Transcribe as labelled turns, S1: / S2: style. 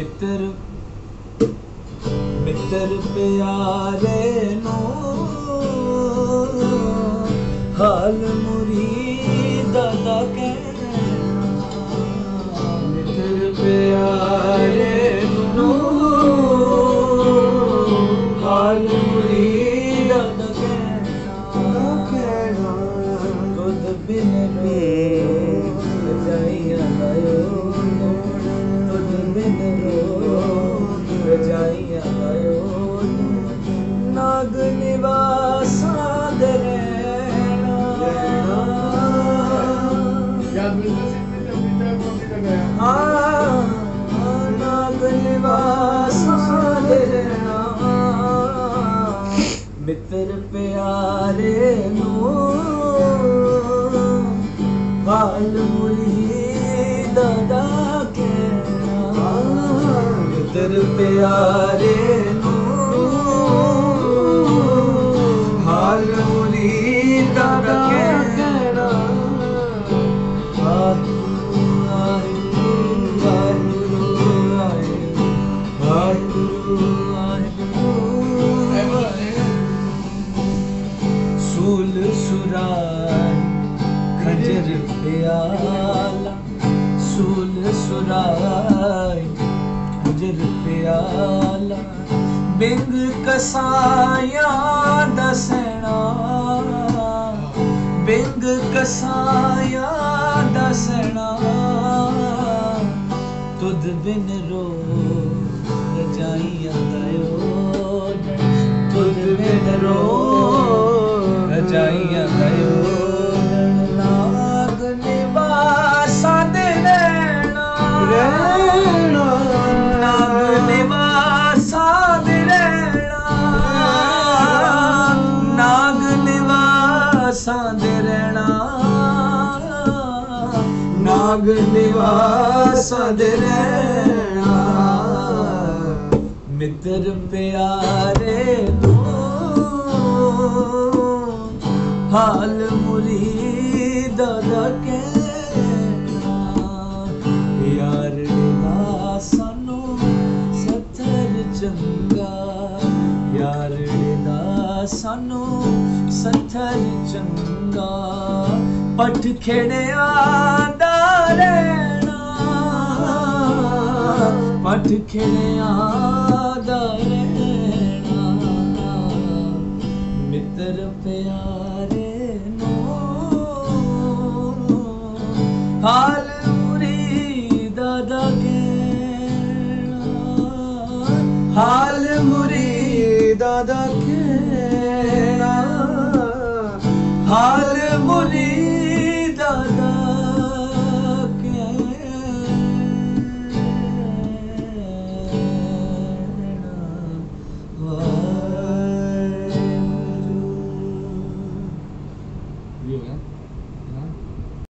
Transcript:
S1: ਮਿੱਤਰ ਮਿੱਤਰ ਪਿਆਰੇ ਨੂੰ ਹਾਲ ਮੁਰੀਦਾ ਦਾ ਕਹਿਣਾ। ਮਿੱਤਰ ਪਿਆਰੇ ਨੂੰ ਹਾਲ ਮੁਰੀਦਾ ਦਾ ਕਹਿਣਾ। ਦੁੱਧ ਬਿਨ ਰੋ ਮਿੱਤਰ ਪਿਆਰੇ ਨੂੰ ਹਾਲ ਮੁਰੀਦ ਦਾ ਕਹਿਣਾ। ਮਿੱਤਰ ਪਿਆਰੇ प्यल सु प्यल। कसायांसा कसाया दसा तुधाई यादि तुधो ਨਿਵਾਸਾਂ ਨਾਗ ਨਿਵਾਸਾਂ ਦੇ ਰਹਿਣਾ। ਮਿੱਤਰ ਪਿਆਰੇ ਨੂੰ ਹਾਲ ਮੁਰੀਦ ਦਾ ਕਹਿਣਾ। ਯਾਰ ਦਾ ਸਾਨੂੰ ਸੱਤਰ ਚੰਗਾ। ਯਾਰ ਦਾ ਸਾਨੂੰ ਸੱਤਰ ਚੰਗਾ, ਪੱਠ ਖੇੜਿਆਂ ਦਾ ਰਹਿਣਾ। ਪੱਠ ਖੇੜਿਆਂ ਦਾ ਰਹਿਣਾ। ਮਿੱਤਰ ਪਿਆਰੇ ਨੂੰ ਹਾਲ ਮੁਰੀਦਾ ਦਾ ਕਹਿਣਾ। ਹਾਲ ਮੁਰੀਦਾ ਦਾ ਕਹਿਣਾ।